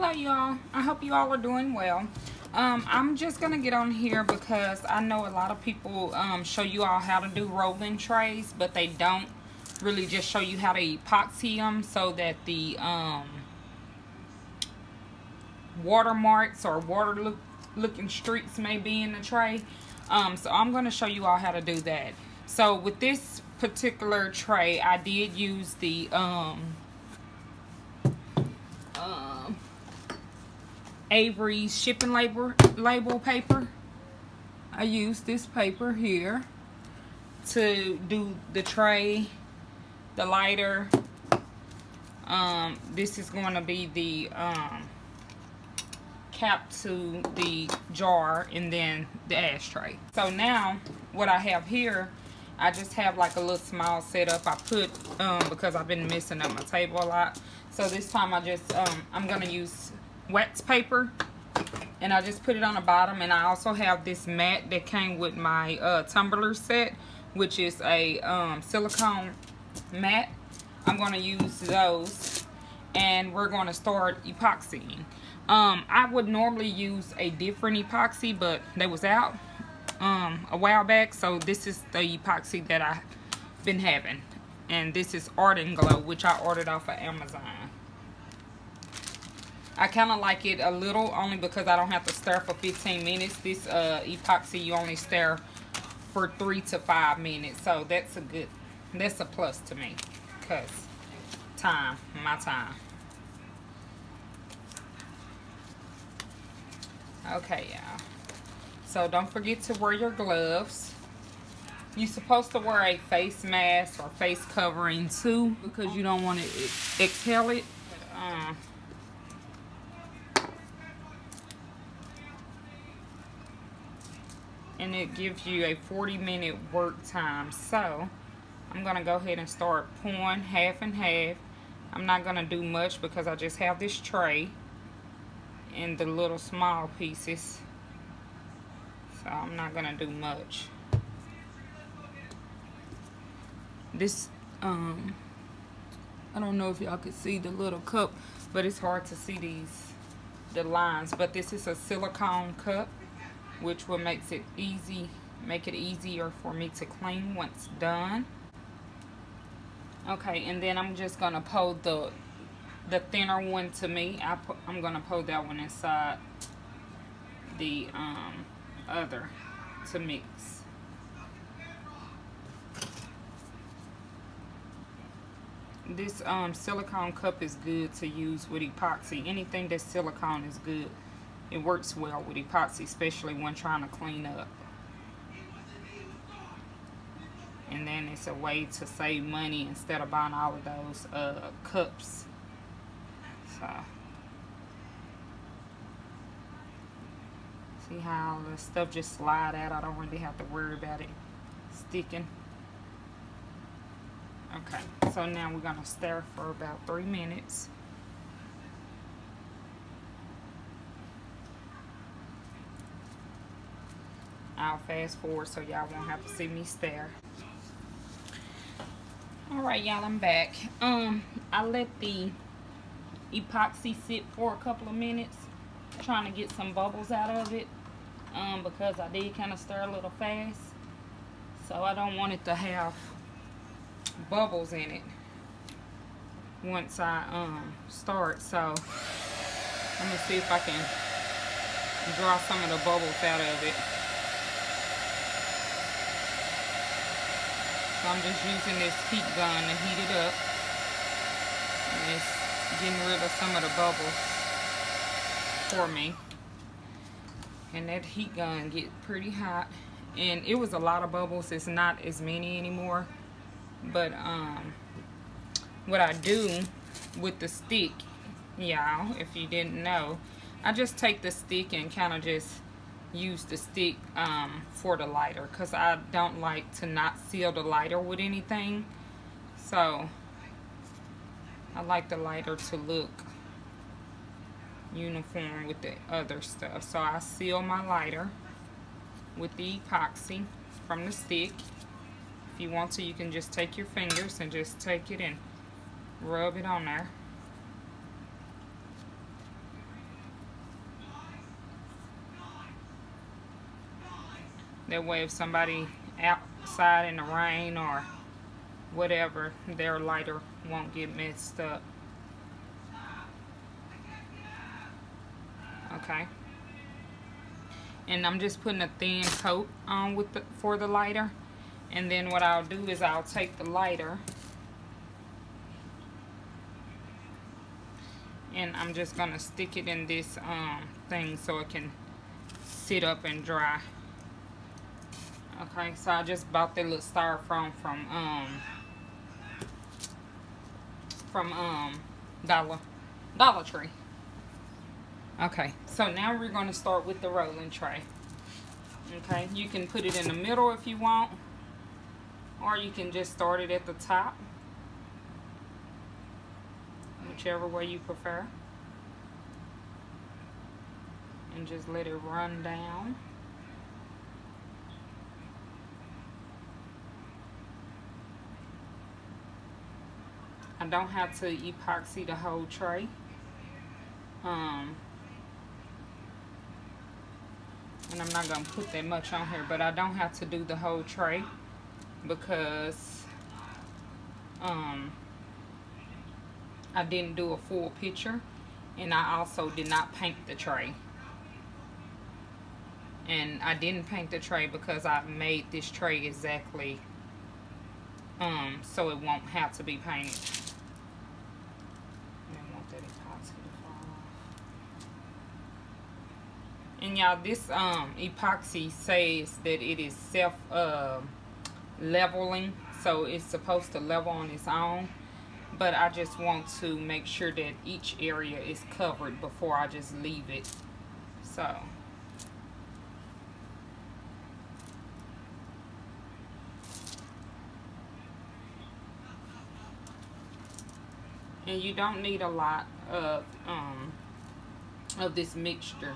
Hello y'all. I hope you all are doing well. Um, I'm just to get on here because I know a lot of people um, show you all how to do rolling trays, but they don't really just show you how to epoxy them so that the um, watermarks or water look, looking streaks may be in the tray. Um, so I'm going to show you all how to do that. So with this particular tray, I did use the um, um, Avery shipping label, label paper. I used this paper here to do the tray, the lighter. Um, this is going to be the um, cap to the jar and then the ashtray. So now what I have here, I just have like a little small setup I put um, because I've been messing up my table a lot. So this time I just, um, I'm going to use wax paper and I just put it on the bottom. And I also have this mat that came with my uh, tumbler set which is a um, silicone mat. I'm going to use those and we're going to start epoxying. Um, I would normally use a different epoxy but they was out um, a while back. So this is the epoxy that I've been having. And this is Art and Glow which I ordered off of Amazon I kind of like it a little only because I don't have to stir for 15 minutes. This uh, epoxy you only stir for three to five minutes. So that's a good, that's a plus to me because time, my time. Okay, y'all. So don't forget to wear your gloves. You're supposed to wear a face mask or face covering too because you don't want to exhale it. Uh, and it gives you a 40 minute work time. So I'm gonna go ahead and start pouring half and half. I'm not gonna do much because I just have this tray and the little small pieces. So I'm not gonna do much. This um I don't know if y'all could see the little cup but it's hard to see these the lines but this is a silicone cup which will make it easy make it easier for me to clean once done. Okay and then I'm just gonna pull the the thinner one to me. I I'm gonna pull that one inside the um, other to mix. This um, silicone cup is good to use with epoxy. Anything that's silicone is good it works well with epoxy, especially when trying to clean up. And then it's a way to save money instead of buying all of those uh, cups. So, see how the stuff just slide out. I don't really have to worry about it sticking. Okay, so now we're going to stir for about three minutes. I'll fast forward so y'all won't have to see me stare. Alright y'all, I'm back. Um, I let the epoxy sit for a couple of minutes trying to get some bubbles out of it um, because I did kind of stir a little fast so I don't want it to have bubbles in it once I um, start so let me see if I can draw some of the bubbles out of it I'm just using this heat gun to heat it up. And it's getting rid of some of the bubbles for me. And that heat gun get pretty hot. And it was a lot of bubbles. It's not as many anymore. But um, what I do with the stick, y'all, if you didn't know, I just take the stick and kind of just use the stick um, for the lighter because I don't like to not seal the lighter with anything. So I like the lighter to look uniform with the other stuff. So I seal my lighter with the epoxy from the stick. If you want to you can just take your fingers and just take it and rub it on there That way if somebody outside in the rain or whatever, their lighter won't get messed up. Okay. And I'm just putting a thin coat on with the, for the lighter. And then what I'll do is I'll take the lighter and I'm just gonna stick it in this um, thing so it can sit up and dry. Okay, so I just bought that little styrofoam from um from um Dollar Dollar Tree. Okay, so now we're going to start with the rolling tray. Okay, you can put it in the middle if you want, or you can just start it at the top, whichever way you prefer. And just let it run down. I don't have to epoxy the whole tray. Um, and I'm not going to put that much on here but I don't have to do the whole tray because um, I didn't do a full picture and I also did not paint the tray and I didn't paint the tray because I made this tray exactly um, so it won't have to be painted And y'all, this um, epoxy says that it is self uh, leveling. So it's supposed to level on its own. But I just want to make sure that each area is covered before I just leave it. So. And you don't need a lot of um, of this mixture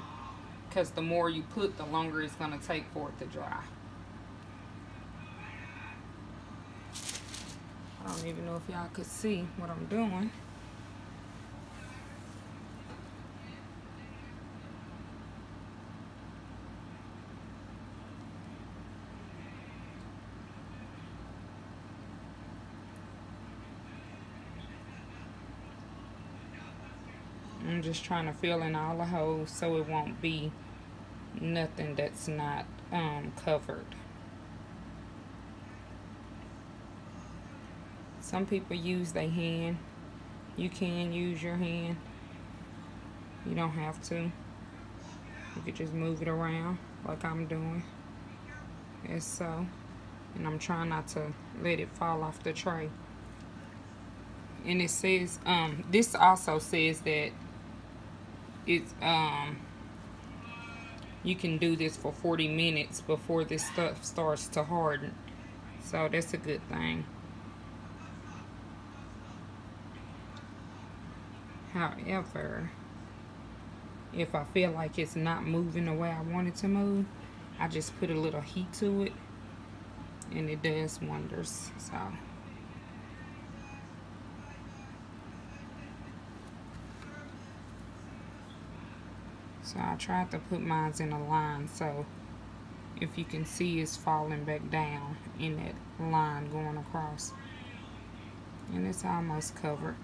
because the more you put, the longer it's going to take for it to dry. I don't even know if y'all could see what I'm doing. I'm just trying to fill in all the holes so it won't be nothing that's not um, covered. Some people use their hand. You can use your hand. You don't have to. You could just move it around like I'm doing. As so. And I'm trying not to let it fall off the tray. And it says, um, this also says that it's, um, you can do this for 40 minutes before this stuff starts to harden. So that's a good thing. However, if I feel like it's not moving the way I want it to move, I just put a little heat to it and it does wonders. So So I tried to put mine in a line so if you can see it's falling back down in that line going across. And it's almost covered.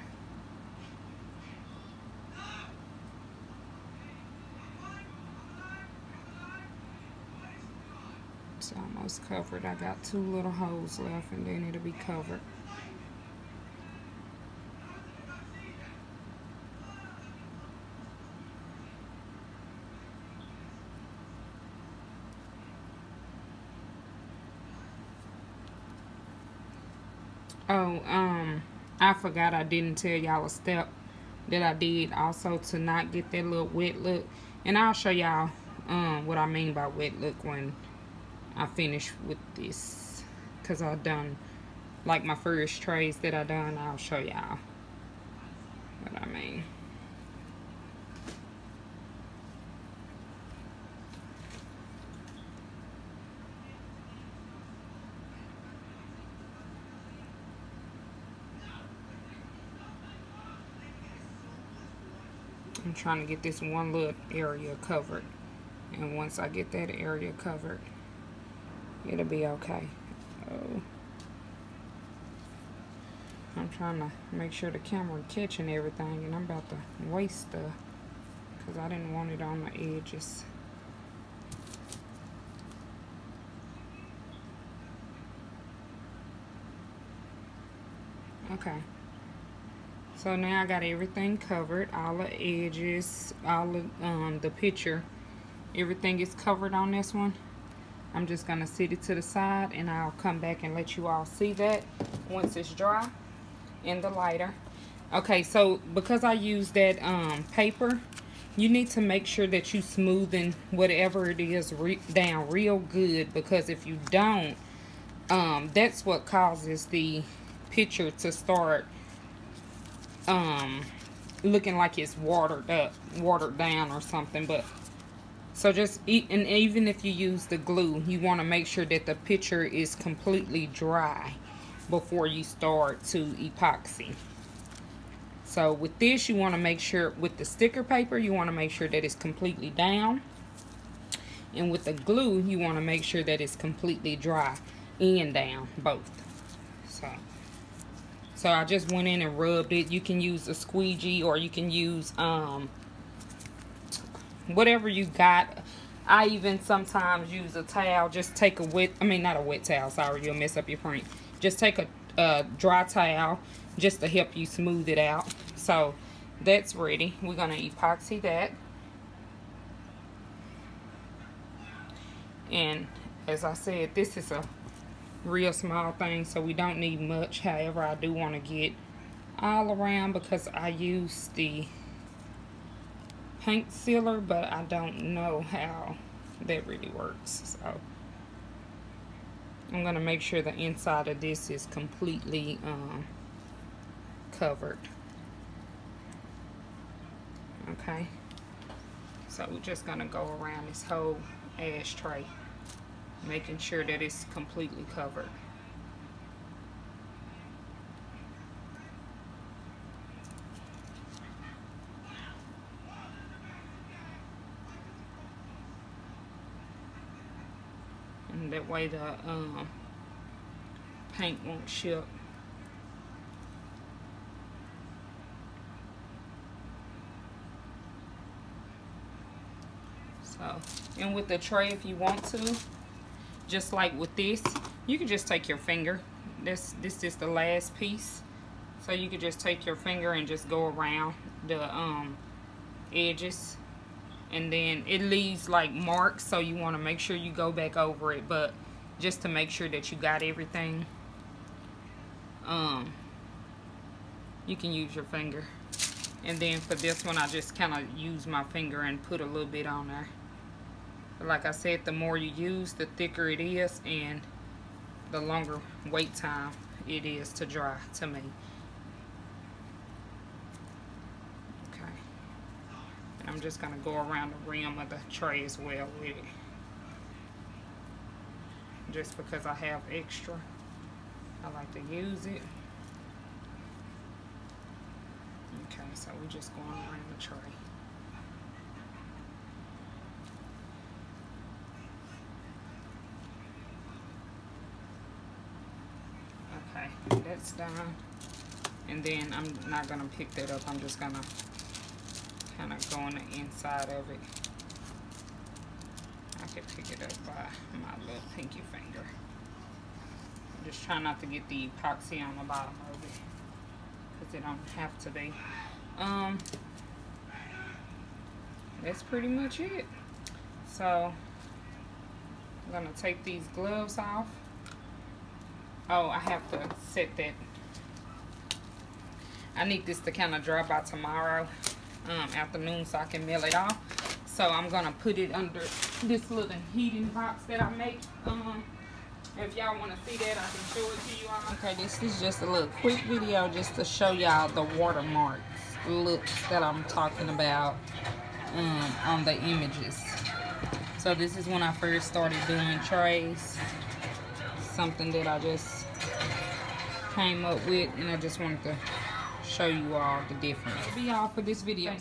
It's almost covered. I got two little holes left and then it'll be covered. Oh, um, I forgot I didn't tell y'all a step that I did also to not get that little wet look. And I'll show y'all um, what I mean by wet look when I finish with this. Because I've done, like my first trays that I done, I'll show y'all what I mean. I'm trying to get this one little area covered. And once I get that area covered, it'll be okay. Oh. I'm trying to make sure the camera catching everything and I'm about to waste the because I didn't want it on the edges. Okay. So now I got everything covered, all the edges, all of um, the picture. Everything is covered on this one. I'm just going to sit it to the side and I'll come back and let you all see that once it's dry in the lighter. Okay, so because I use that um, paper, you need to make sure that you smoothing whatever it is re down real good because if you don't, um, that's what causes the picture to start um, looking like it's watered up, watered down or something. But so just eat, and even if you use the glue, you want to make sure that the picture is completely dry before you start to epoxy. So with this, you want to make sure, with the sticker paper, you want to make sure that it's completely down. And with the glue, you want to make sure that it's completely dry and down, both. So, so I just went in and rubbed it. You can use a squeegee or you can use um, whatever you got. I even sometimes use a towel. Just take a wet, I mean not a wet towel, sorry, you'll mess up your print. Just take a, a dry towel just to help you smooth it out. So that's ready. We're going to epoxy that. And as I said, this is a real small thing so we don't need much. However I do want to get all around because I use the paint sealer but I don't know how that really works so. I'm gonna make sure the inside of this is completely um, covered. Okay? So we're just gonna go around this whole ashtray making sure that it's completely covered. And that way the um, paint won't chip. So, and with the tray if you want to, just like with this you can just take your finger. This this is the last piece. So you could just take your finger and just go around the um edges. And then it leaves like marks so you want to make sure you go back over it but just to make sure that you got everything. Um you can use your finger. And then for this one I just kind of use my finger and put a little bit on there like I said, the more you use, the thicker it is and the longer wait time it is to dry to me. Okay. I'm just going to go around the rim of the tray as well with it. Just because I have extra. I like to use it. Okay, so we're just going around the tray. Done and then I'm not gonna pick that up. I'm just gonna kind of go on the inside of it. I can pick it up by my little pinky finger. I'm just trying not to get the epoxy on the bottom of it because it don't have to be. Um that's pretty much it. So I'm gonna take these gloves off. Oh, I have to set that. I need this to kind of dry by tomorrow um, afternoon so I can mail it off. So I'm going to put it under this little heating box that I make. Um, if y'all want to see that, I can show it to you all. Okay, this is just a little quick video just to show y'all the watermarks looks that I'm talking about um, on the images. So this is when I first started doing trays. Something that I just came up with and I just wanted to show you all the difference. That'll be all for this video.